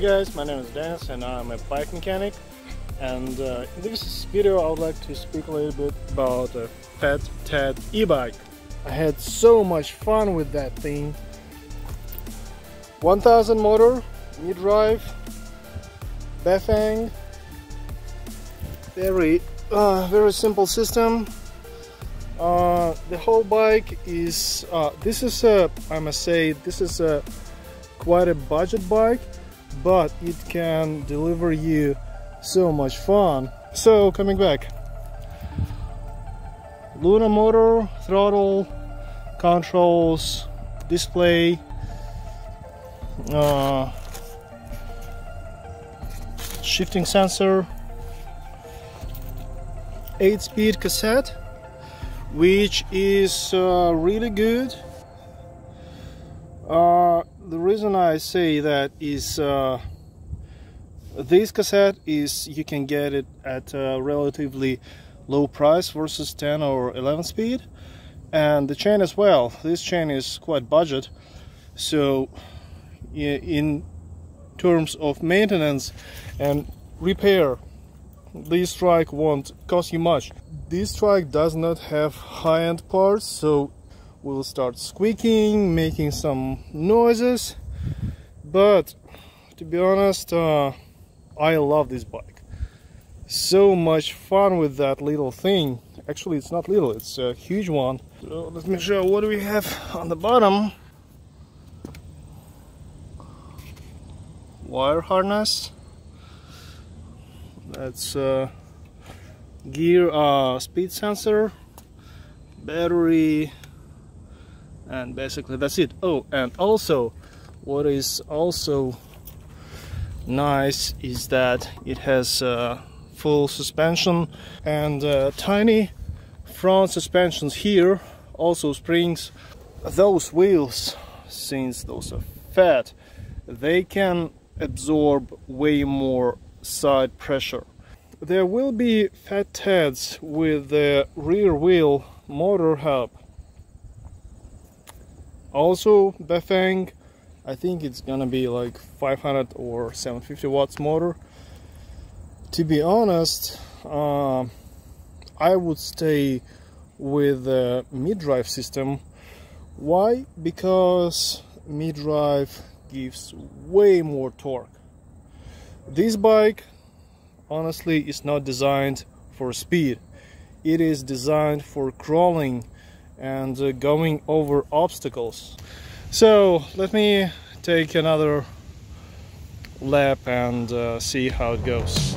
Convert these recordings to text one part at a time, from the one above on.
guys, my name is Dennis and I'm a bike mechanic and uh, in this video I would like to speak a little bit about a Fat Tad e-bike. I had so much fun with that thing. 1000 motor, mid-drive, Bafang, very, uh, very simple system. Uh, the whole bike is, uh, this is a, I must say, this is a quite a budget bike but it can deliver you so much fun. So coming back. Luna motor throttle controls display uh, shifting sensor 8 speed cassette which is uh, really good. Uh, the reason I say that is uh, this cassette is you can get it at a relatively low price versus 10 or 11 speed. And the chain as well. This chain is quite budget. So in terms of maintenance and repair this trike won't cost you much. This trike does not have high-end parts so will start squeaking, making some noises. But to be honest, uh, I love this bike. So much fun with that little thing. Actually, it's not little, it's a huge one. So let me show what do we have on the bottom. Wire harness. That's uh, gear uh, speed sensor, battery, and basically that's it. Oh and also what is also nice is that it has uh, full suspension and uh, tiny front suspensions here also springs. Those wheels since those are fat they can absorb way more side pressure. There will be fat heads with the rear wheel motor hub also Bafang I think it's gonna be like 500 or 750 watts motor. To be honest uh, I would stay with the mid-drive system. Why? Because mid-drive gives way more torque. This bike honestly is not designed for speed. It is designed for crawling and uh, going over obstacles. So let me take another lap and uh, see how it goes.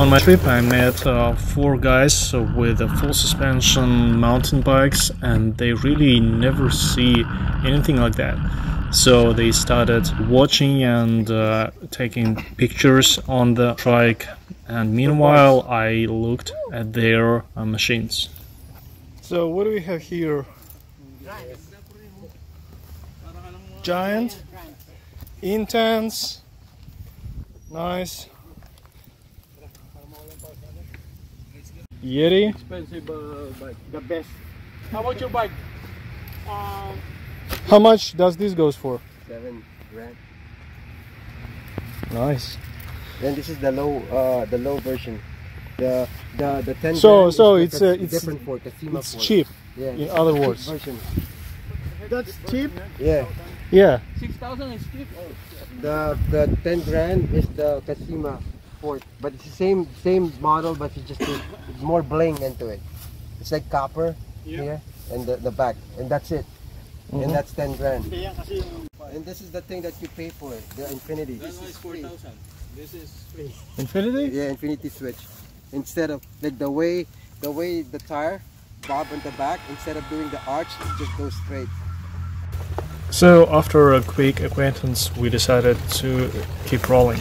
On my trip I met uh, four guys with a full suspension mountain bikes and they really never see anything like that. So they started watching and uh, taking pictures on the trike and meanwhile I looked at their uh, machines. So what do we have here? Giant, intense, nice. Yeti. Expensive uh, bike. The best. How about your bike? Um, How much does this goes for? Seven grand. Nice. Then this is the low, uh, the low version. The the the ten. So so it's uh, it's different for Casima it's for. cheap. Yeah. In other words. Version. That's cheap. Yeah. Yeah. Six thousand is cheap. The the ten grand is the Casima Sport, but it's the same same model, but it's just it's more bling into it. It's like copper Yeah. here and the, the back, and that's it. Mhm. And that's ten grand. And this is the thing that you pay for it, the Infinity. That one is four thousand. This is free. Infinity? Yeah, infinity switch. Instead of like the way the way the tire bob on the back, instead of doing the arch, it just goes straight. So after a quick acquaintance, we decided to keep rolling.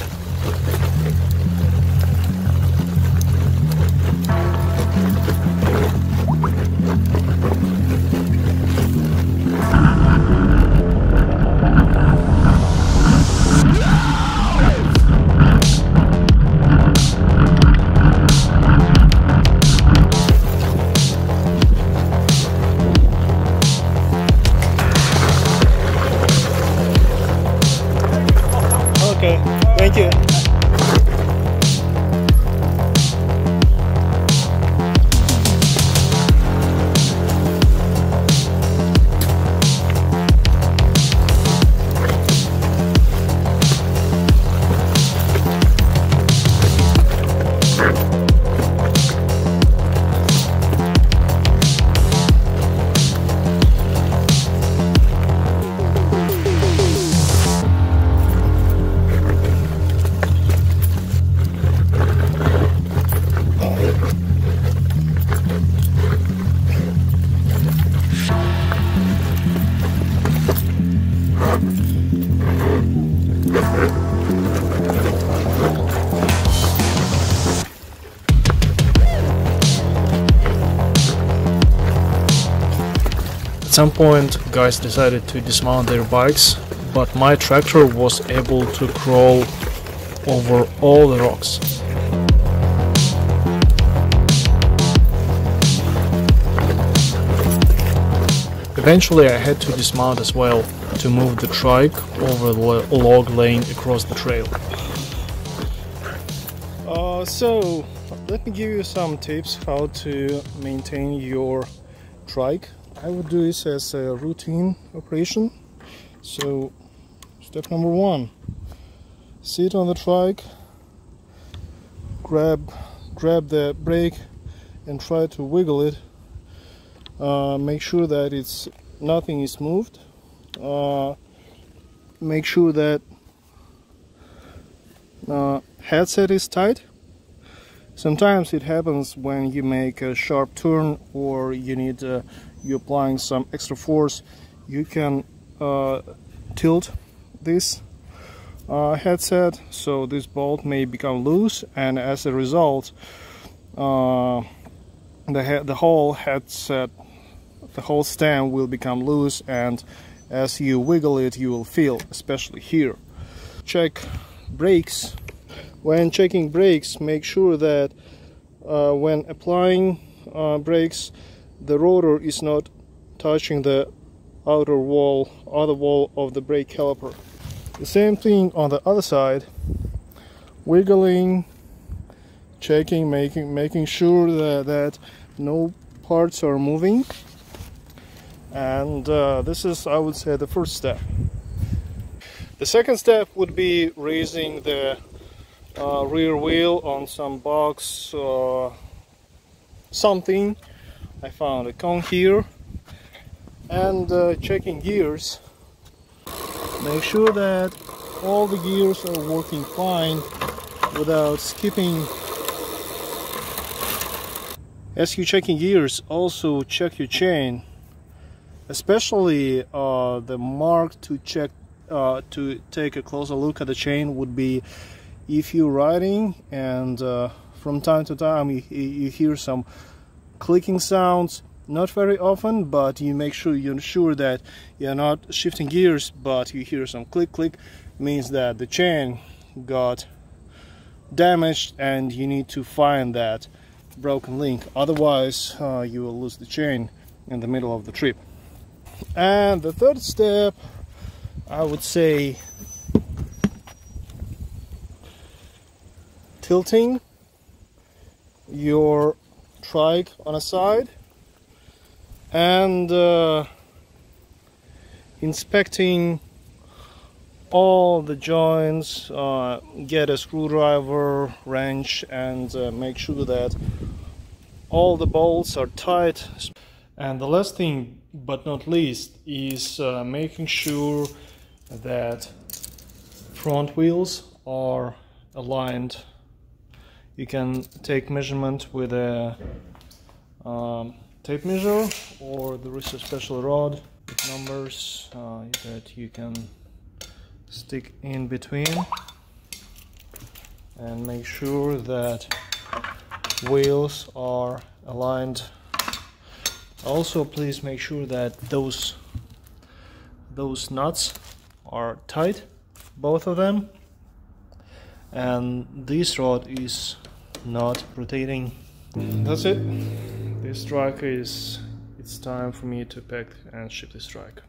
Some point, guys decided to dismount their bikes, but my tractor was able to crawl over all the rocks. Eventually, I had to dismount as well to move the trike over the log lane across the trail. Uh, so, let me give you some tips how to maintain your trike. I would do this as a routine operation. So, step number one: sit on the trike, grab grab the brake, and try to wiggle it. Uh, make sure that it's nothing is moved. Uh, make sure that uh, headset is tight. Sometimes it happens when you make a sharp turn or you need uh, you're applying some extra force. You can uh, tilt this uh, headset so this bolt may become loose, and as a result, uh, the he- the whole headset, the whole stand will become loose, and as you wiggle it, you will feel, especially here. Check brakes when checking brakes make sure that uh, when applying uh, brakes the rotor is not touching the outer wall other wall of the brake caliper. The same thing on the other side wiggling checking making making sure that, that no parts are moving. And uh, this is i would say the first step. The second step would be raising the uh, rear wheel on some box uh, something I found a cone here and uh, checking gears. Make sure that all the gears are working fine without skipping. As you checking gears also check your chain especially uh, the mark to check uh, to take a closer look at the chain would be if you're riding and uh, from time to time you, you hear some clicking sounds not very often but you make sure you're sure that you're not shifting gears but you hear some click click means that the chain got damaged and you need to find that broken link. Otherwise uh, you will lose the chain in the middle of the trip. And the third step I would say tilting your trike on a side and uh, inspecting all the joints uh, get a screwdriver wrench and uh, make sure that all the bolts are tight. And the last thing but not least is uh, making sure that front wheels are aligned you can take measurement with a um, tape measure or there is a special rod with numbers uh, that you can stick in between and make sure that wheels are aligned. Also please make sure that those those nuts are tight both of them. And this rod is not rotating. That's it. This strike is it's time for me to pack and ship this strike